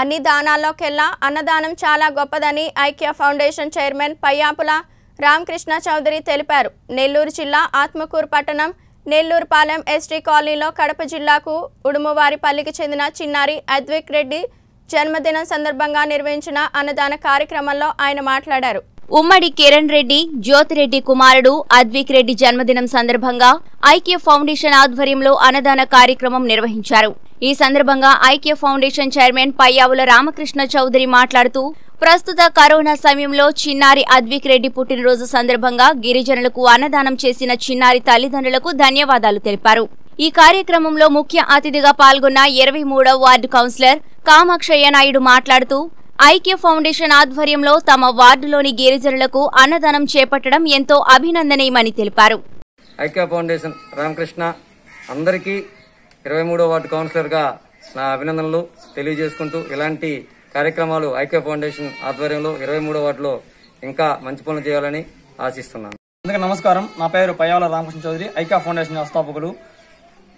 అన్ని దానాల్లోకెల్లా అన్నదానం చాలా గొప్పదని ఐక్య ఫౌండేషన్ చైర్మన్ పయ్యాపుల రామకృష్ణ చౌదరి తెలిపారు. నెల్లూరు జిల్లా ఆత్మకూరు పట్టణం నెల్లూరుపాలెం ఎస్టీ కాలనీలో కడప జిల్లాకు ఉడుమువారిపల్లికి చెందిన చిన్నారి అద్విక్ రెడ్డి జన్మదినం సందర్భంగా నిర్వహించిన అన్నదాన కార్యక్రమంలో ఆయన మాట్లాడారు. ఉమ్మడి కిరణ్ రెడ్డి జ్యోతిరెడ్డి కుమారుడు అద్విక్ రెడ్డి జన్మదినం సందర్భంగా ఐక్య ఫౌండేషన్ ఆధ్వర్యంలో అన్నదాన కార్యక్రమం నిర్వహించారు. ఈ సందర్భంగా ఐక్య ఫౌండేషన్ చైర్మన్ పయ్యావుల రామకృష్ణ చౌదరి మాట్లాడుతూ ప్రస్తుత కరోనా సమయంలో చిన్నారి అద్విక్ రెడ్డి పుట్టినరోజు సందర్భంగా గిరిజనులకు అన్నదానం చేసిన చిన్నారి తల్లిదండ్రులకు ధన్యవాదాలు తెలిపారు. ఈ కార్యక్రమంలో ముఖ్య అతిథిగా పాల్గొన్న ఇరవై మూడవ వార్డు కౌన్సిలర్ కామాక్షయ్య నాయుడు మాట్లాడుతూ ఐక్య ఫౌండేషన్ ఆధ్వర్యంలో తమ వార్డులోని గిరిజనులకు అన్నదానం చేపట్టడం ఎంతో అభినందనీయమని తెలిపారు. ఐక్య ఫౌండేషన్ రామకృష్ణ అందరికీ ఇరవై మూడో వార్డు కౌన్సిలర్గా నా అభినందనలు తెలియజేసుకుంటూ ఇలాంటి కార్యక్రమాలు ఐక్య ఫౌండేషన్ ఆధ్వర్యంలో ఇరవై మూడో వార్డులో ఇంకా మంచి పనులు చేయాలని ఆశిస్తున్నాను. అందరికీ నమస్కారం. నా పేరు పయ్యాల రామకృష్ణ చౌదరి ఐక్య ఫౌండేషన్ వ్యవస్థాపకులు.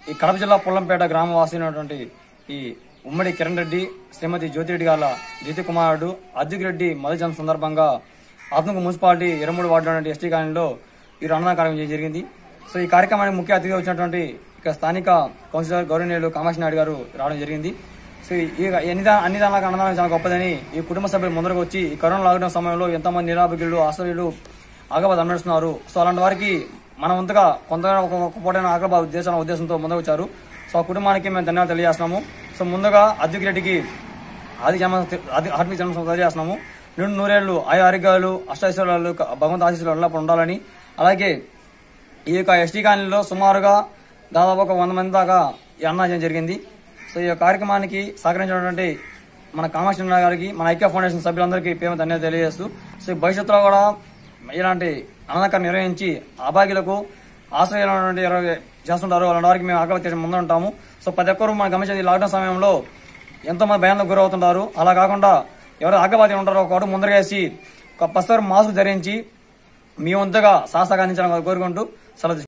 ఈ కడప జిల్లా పుల్లంపేట గ్రామవాసి అయినటువంటి ఈ ఉమ్మడి కిరణ్ రెడ్డి శ్రీమతి జ్యోతిరెడ్డి గారి జ్యోతి కుమారుడు అద్దిక్ రెడ్డి మొదటి జన్మ సందర్భంగా ఆత్మకు మున్సిపాలిటీ ఇరమూడు వార్డులోని ఎస్టీ కాలనీలో ఈ అన్నదాన కార్యక్రమం జరిగింది. సో ఈ కార్యక్రమానికి ముఖ్య అతిథిగా వచ్చినటువంటి ఇక స్థానిక కౌన్సిలర్ గౌరవనీయులు కామాక్షి నాయుడు గారు రావడం జరిగింది. సో ఈ అన్ని అన్ని దానాలకు అన్నదానం చాలా గొప్పదని ఈ కుటుంబ సభ్యులు ముందరకు వచ్చి ఈ కరోనా లాక్డౌన్ సమయంలో ఎంతమంది నిరాపకులు ఆశ్రయులు ఆగబాద్ అన్నడుస్తున్నారు సో అలాంటి వారికి మన వంతుగా కొంతగా ఒక పూటైన ఆగబాద్ ఉద్దేశం ఉద్దేశంతో ముందుకు వచ్చారు సో ఆ కుటుంబానికి మేము ధన్యవాదాలు తెలియజేస్తున్నాము. సో ముందుగా అద్దిక్ రెడ్డికి ఆది జన్మ ఆది ఆత్మీయ జన్మ తెలియజేస్తున్నాము. నిండు నూరేళ్ళు ఆయా ఆరోగ్యాలు అష్టైశ్వర్యాలు భగవంత ఆశీస్సులు ఎల్లప్పుడూ ఉండాలని అలాగే ఈ యొక్క ఎస్టీ కాలనీలో సుమారుగా దాదాపు ఒక వంద మంది దాకా ఈ అన్న చేయడం జరిగింది. సో ఈ యొక్క కార్యక్రమానికి సహకరించినటువంటి మన కామాక్షి గారికి మన ఐక్య ఫౌండేషన్ సభ్యులందరికీ పేరు ధన్యవాదాలు తెలియజేస్తూ సో భవిష్యత్తులో కూడా ఇలాంటి అన్నదానం నిర్వహించి అభాగ్యులకు ఆశ్రయాలు చేస్తుంటారు. అలాంటి వారికి మేము ఆకలి ముందు ఉంటాము. సో ప్రతి ఒక్కరు మనం గమనించేది లాక్డౌన్ సమయంలో ఎంతో మంది భయానికి గురవుతుంటారు. అలా కాకుండా ఎవరు ఆగబాది ఉంటారో ఒక అడుగు ముందరగా వేసి ఒక పసరు మాస్క్ ధరించి మీ వంతుగా సాహసగా అందించాలని కోరుకుంటూ సెలవు